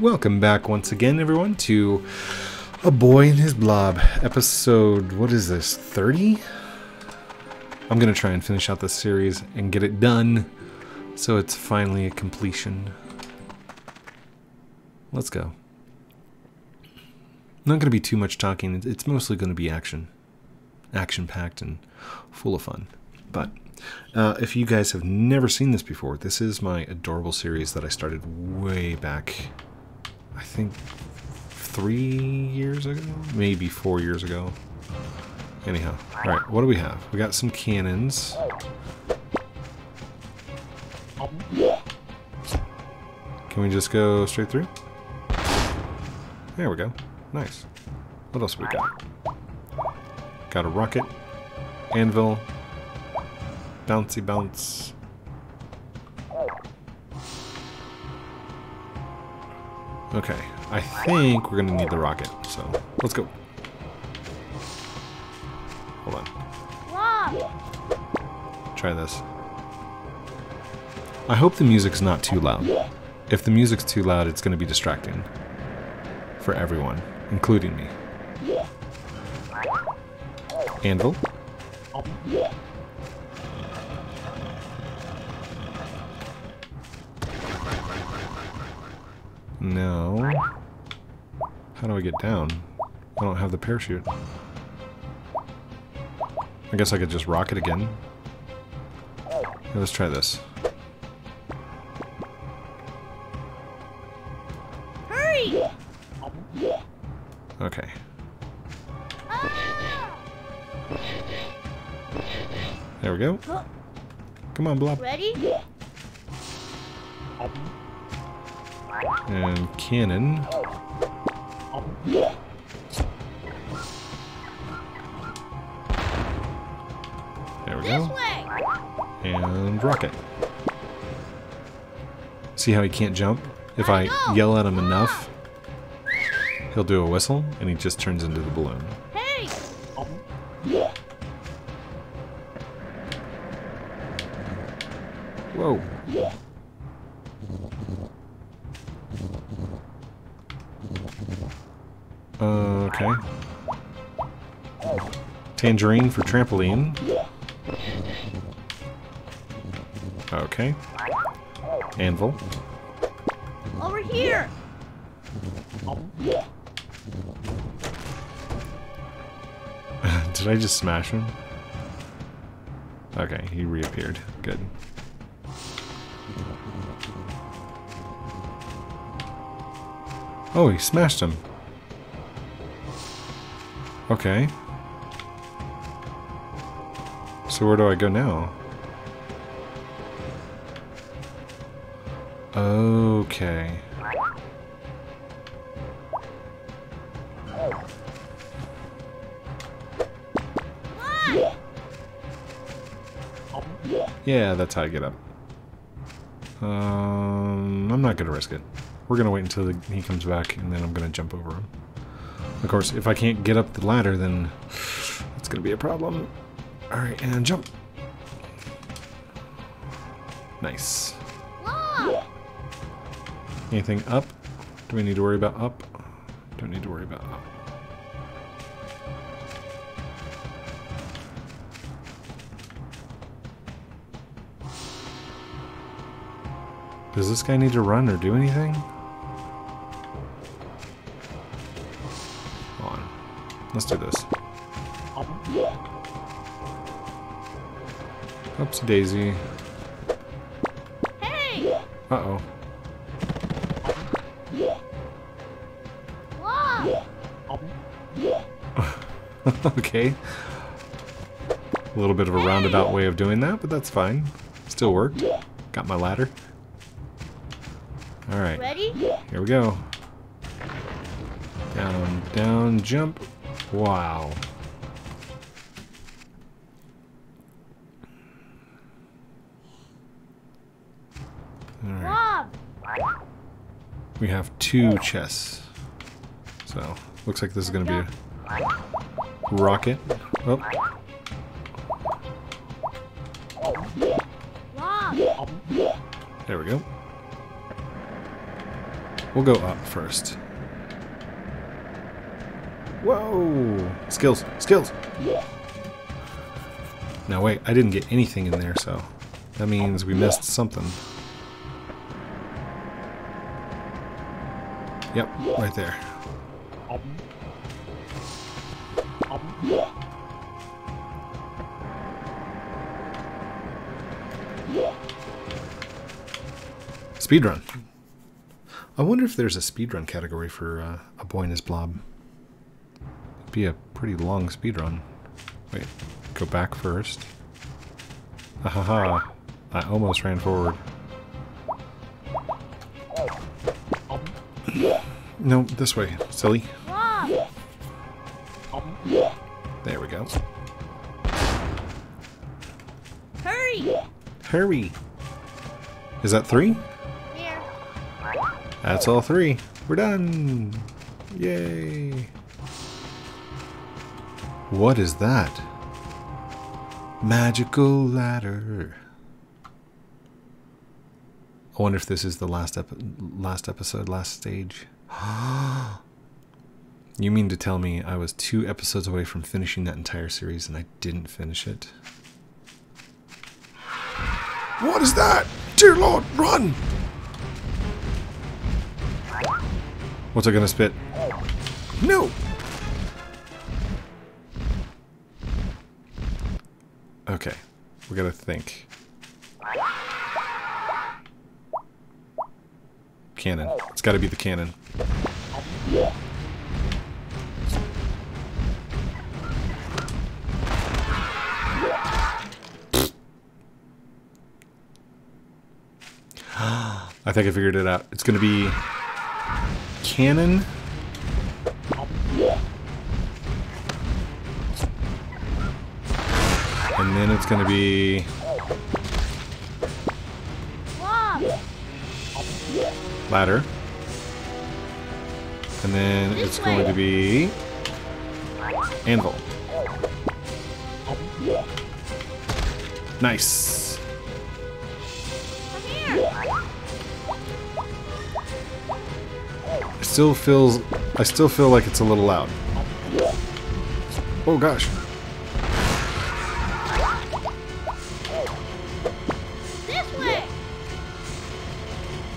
Welcome back once again, everyone, to A Boy and His Blob, episode, what is this, 30? I'm going to try and finish out this series and get it done so it's finally a completion. Let's go. Not going to be too much talking, it's mostly going to be action. Action packed and full of fun. But uh, if you guys have never seen this before, this is my adorable series that I started way back, I think three years ago? Maybe four years ago. Anyhow, alright, what do we have? We got some cannons. Can we just go straight through? There we go. Nice. What else we got? Got a rocket, anvil, bouncy bounce. Okay, I think we're gonna need the rocket, so let's go. Hold on. Try this. I hope the music's not too loud. If the music's too loud, it's gonna be distracting. For everyone, including me. Anvil. Get down? I don't have the parachute. I guess I could just rock it again. let's try this. Hurry! Okay. There we go. Come on, Blob. Ready? And cannon. There we go. And rocket. See how he can't jump? If I yell at him enough, he'll do a whistle and he just turns into the balloon. Hey! Whoa. Uh, okay. Tangerine for trampoline. Okay. Anvil. Over here! Did I just smash him? Okay, he reappeared. Good. Oh, he smashed him. Okay. So where do I go now? Okay. Yeah, that's how I get up. Um, I'm not gonna risk it. We're gonna wait until he comes back, and then I'm gonna jump over him. Of course, if I can't get up the ladder, then it's gonna be a problem. All right, and jump. Nice. Anything up? Do we need to worry about up? Don't need to worry about up. Does this guy need to run or do anything? Let's do this. Oopsie daisy. Hey! Uh-oh. Look! okay. A little bit of a roundabout way of doing that, but that's fine. Still worked. Got my ladder. Alright, Ready? here we go. Down, down, jump. Wow. We have two chests. So, looks like this is going to be a rocket. Oh, there we go. We'll go up first. Whoa! Skills, skills! Now wait, I didn't get anything in there, so that means we missed something. Yep, right there. Speedrun. I wonder if there's a speedrun category for uh, a boy and his blob. Be a pretty long speedrun. Wait, go back first. Ahaha. I almost ran forward. No, this way, silly. There we go. Hurry. Hurry! Is that three? Here. That's all three. We're done! Yay! What is that? Magical ladder. I wonder if this is the last ep- last episode, last stage. you mean to tell me I was two episodes away from finishing that entire series and I didn't finish it? What is that? Dear Lord, run! What's it gonna spit? No! Okay, we gotta think. Cannon. It's gotta be the cannon. I think I figured it out. It's gonna be cannon. And then it's gonna be ladder. And then This it's going to be anvil. Nice. It still feels I still feel like it's a little loud. Oh gosh.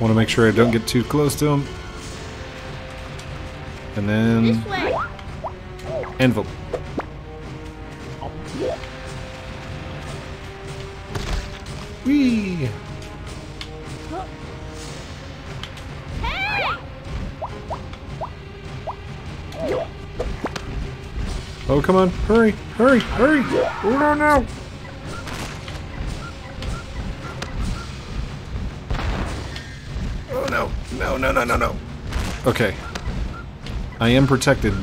Want to make sure I don't get too close to him. And then anvil. Whee! Oh, come on. Hurry, hurry, hurry. Oh, no, no. No. No, no, no, no, no. Okay. I am protected.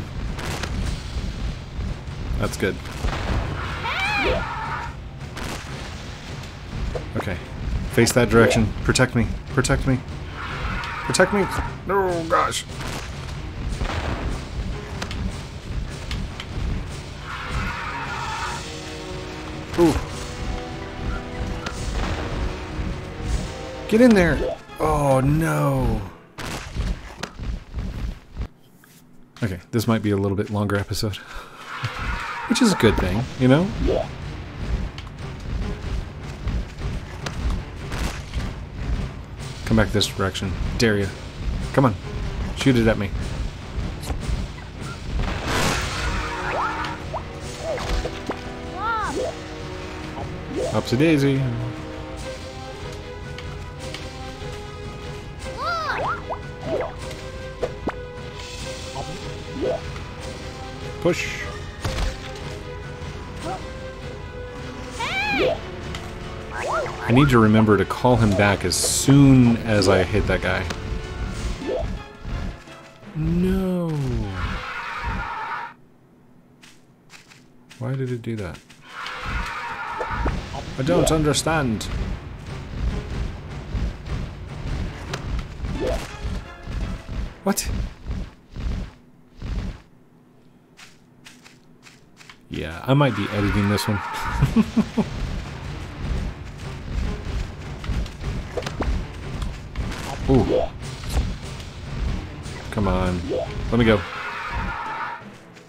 That's good. Okay. Face that direction. Protect me. Protect me. Protect me. Oh, gosh. Ooh. Get in there. Oh, no. Okay, this might be a little bit longer episode. Which is a good thing, you know? Come back this direction. Dare you. Come on. Shoot it at me. Blob. Upsy daisy. Push. I need to remember to call him back as soon as I hit that guy. No. Why did it do that? I don't understand. What? Yeah, I might be editing this one. Ooh. Come on. Let me go.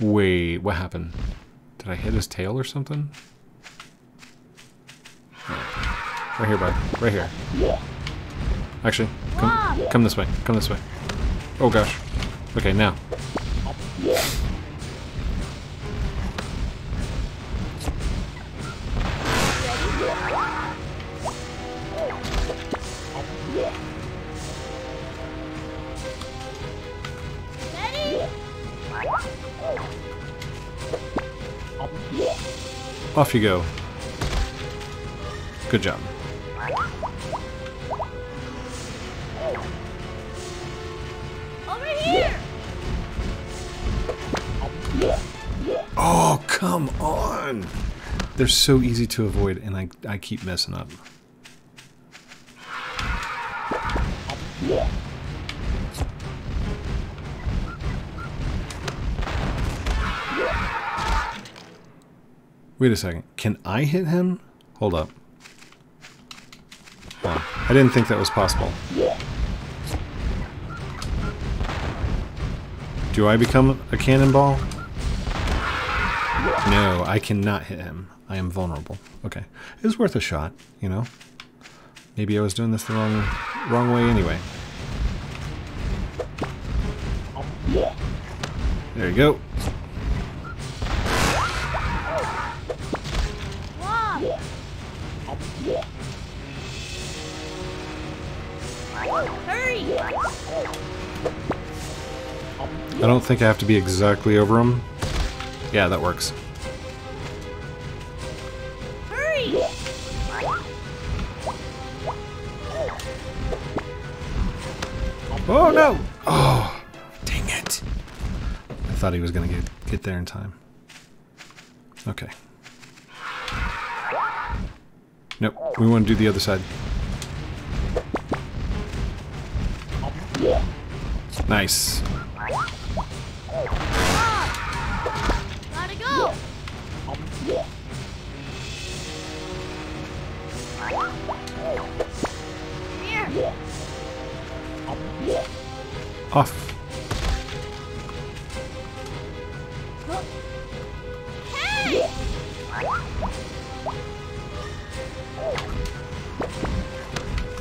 Wait, what happened? Did I hit his tail or something? Right here, bud. Right here. Actually, come, come this way. Come this way. Oh gosh. Okay, now. Off you go. Good job. Over here! Oh, come on! They're so easy to avoid, and I, I keep messing up. Wait a second. Can I hit him? Hold up. I didn't think that was possible. Do I become a cannonball? No, I cannot hit him. I am vulnerable. Okay. It was worth a shot, you know? Maybe I was doing this the wrong wrong way anyway. There you go. I don't think I have to be exactly over him. Yeah, that works. Hurry! Oh no! Oh, dang it! I thought he was gonna get get there in time. Okay. Nope. We want to do the other side. Nice. Off.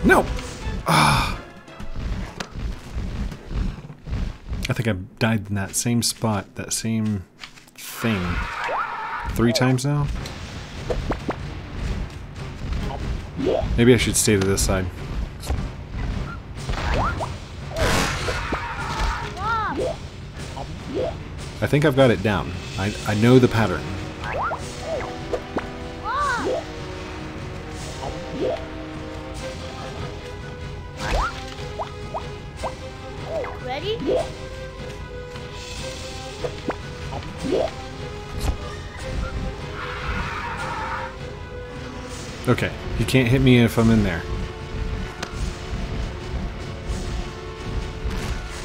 No! Ah. I think I've died in that same spot, that same thing. Three times now? Maybe I should stay to this side. I think I've got it down. I, I know the pattern. Ready? Okay, he can't hit me if I'm in there.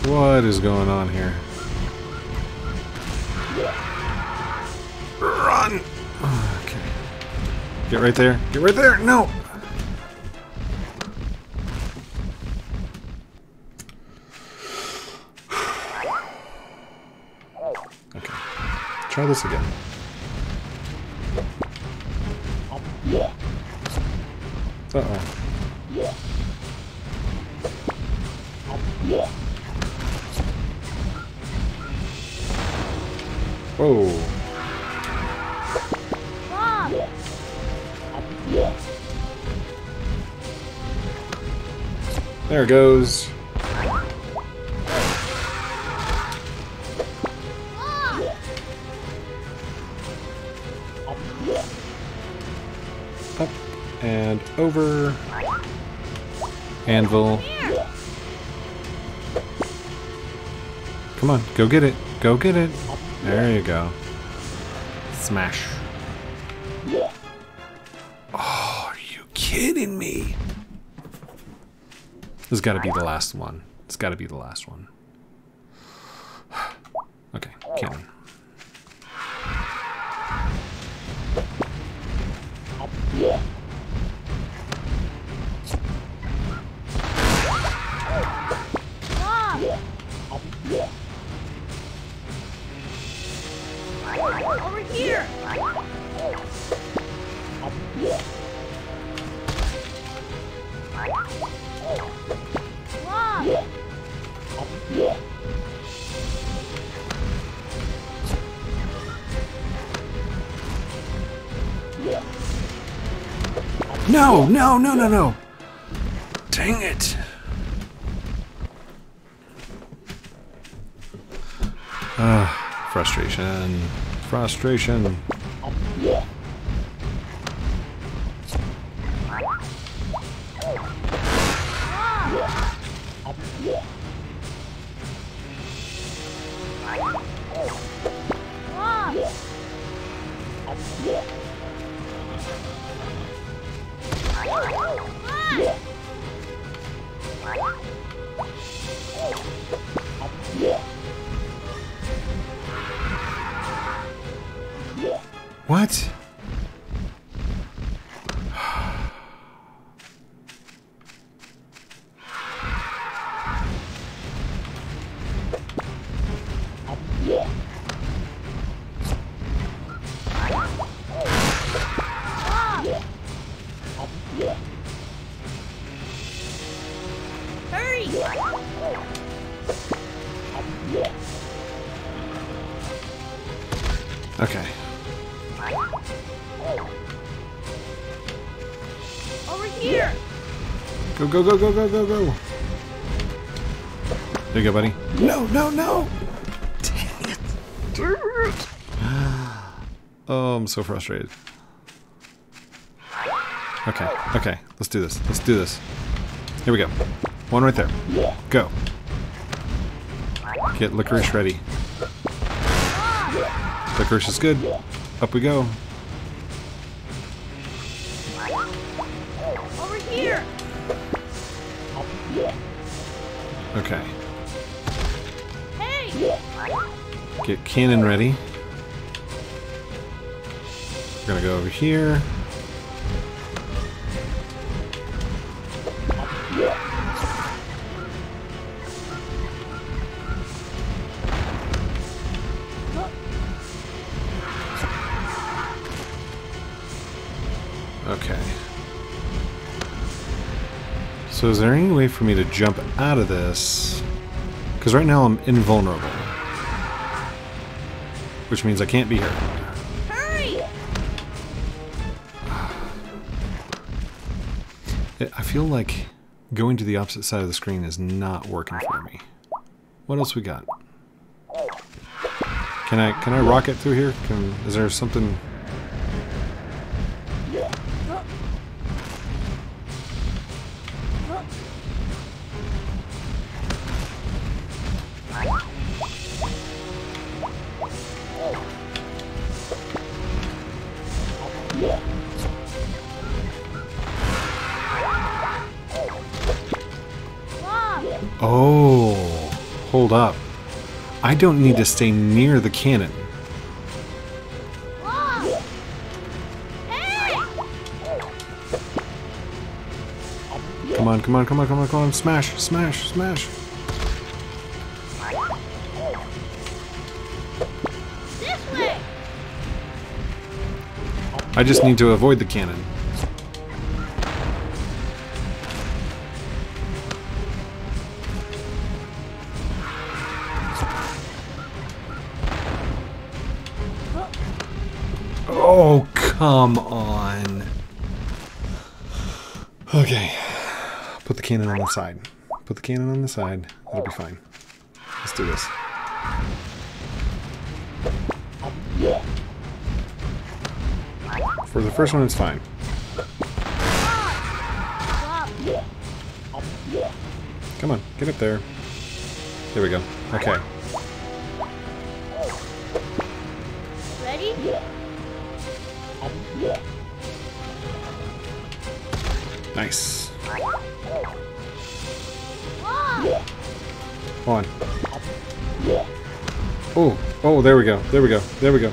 What is going on here? Get right there. Get right there! No! Okay. Try this again. Uh-oh. Goes. Up and over. Anvil. Come on, go get it. Go get it. There you go. Smash. This has got to be the last one. It's got to be the last one. Okay, cannon. Whoa! Over here. Mom. No, no, no, no, no. Dang it. Ah, frustration. Frustration. Mom. What? Go, go, go, go, go, go. There you go, buddy. No, no, no. Dang it. Oh, I'm so frustrated. Okay, okay. Let's do this. Let's do this. Here we go. One right there. Go. Get licorice ready. Licorice is good. Up we go. Okay. Hey. Get cannon ready. We're gonna go over here. Okay. So is there any way for me to jump out of this? Because right now I'm invulnerable. Which means I can't be hurt. Hurry. I- I feel like going to the opposite side of the screen is not working for me. What else we got? Can I can I rocket through here? Can is there something? Oh, hold up. I don't need to stay near the cannon. Come on, come on, come on, come on, come on! Smash, smash, smash! I just need to avoid the cannon. Oh, come on. Okay. Put the cannon on the side. Put the cannon on the side. It'll be fine. Let's do this. For the first one, it's fine. Come on, get up there. There we go. Okay. Ready? Nice. Come on. Oh, oh, there we go. There we go. There we go.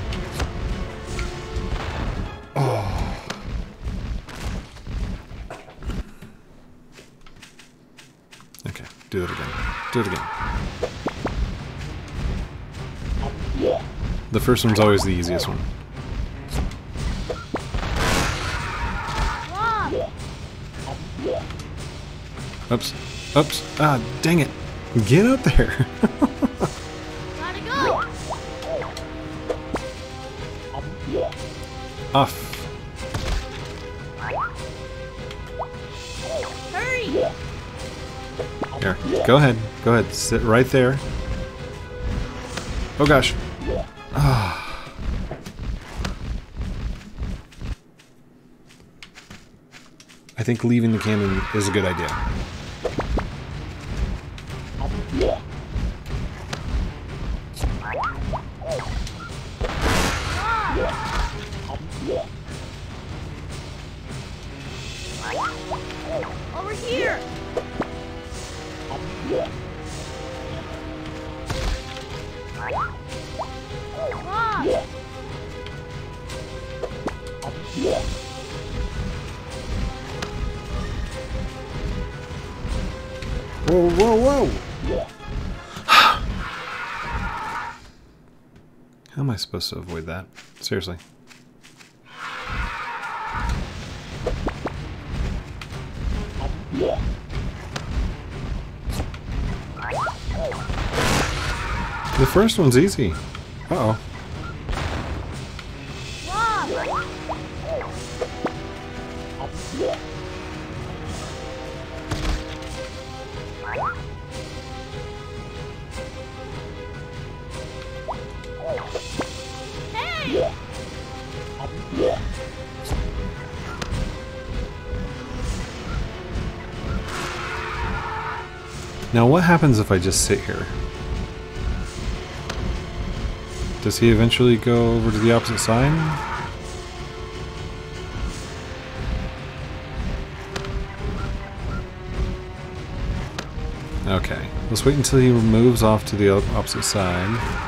Do it again. Do it again. The first one's always the easiest one. Oops. Oops. Ah, dang it. Get up there. Gotta go. Off. Go ahead. Go ahead. Sit right there. Oh gosh. Ah. I think leaving the cannon is a good idea. Whoa, whoa! How am I supposed to avoid that? Seriously. The first one's easy. Uh-oh. Drop. What happens if I just sit here? Does he eventually go over to the opposite side? Okay, let's wait until he moves off to the opposite side.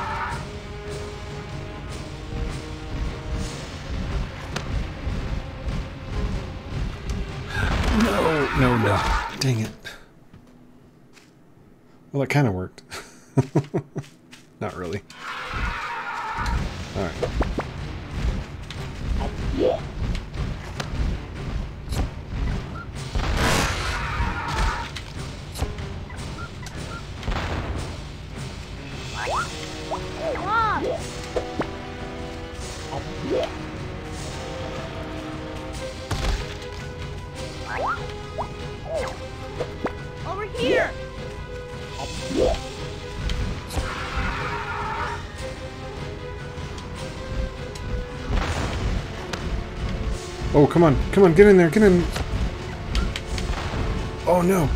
No, no, no. Dang it. Well, that kind of worked. Not really. Alright. Come on. Come on, get in there. Get in. Oh, no.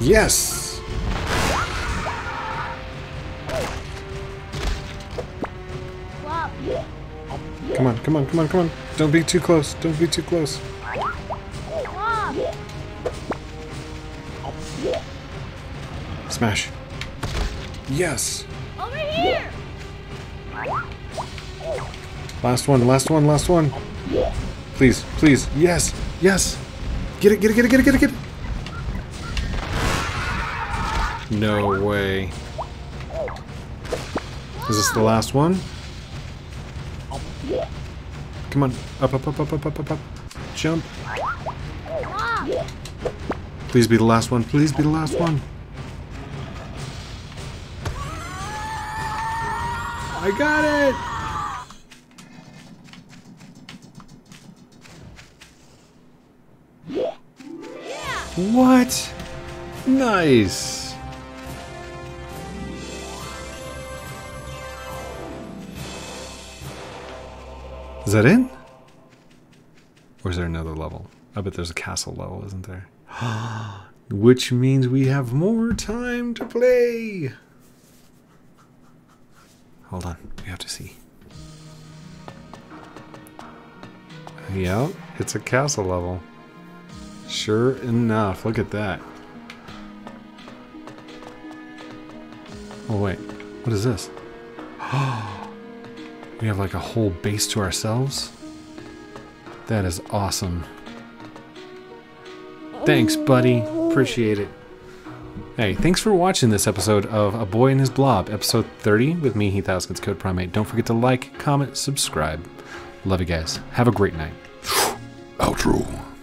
Yes! Come on, come on, come on, come on. Don't be too close. Don't be too close. Smash. Yes! Over here. Last one, last one, last one. Please, please. Yes, yes. Get it, get it, get it, get it, get it, get it. No way. Is this the last one? Come on. Up, up, up, up, up, up, up, up. Jump. Please be the last one. Please be the last one. I got it! What? Nice. Is that it? Or is there another level? I bet there's a castle level, isn't there? Which means we have more time to play. Hold on, we have to see. Yep, it's a castle level. Sure enough, look at that. Oh wait, what is this? we have like a whole base to ourselves? That is awesome. Thanks, buddy. Appreciate it. Hey, thanks for watching this episode of A Boy and His Blob, episode 30 with me, Heath Haskins, CodePrime8. Don't forget to like, comment, subscribe. Love you guys. Have a great night. Outro.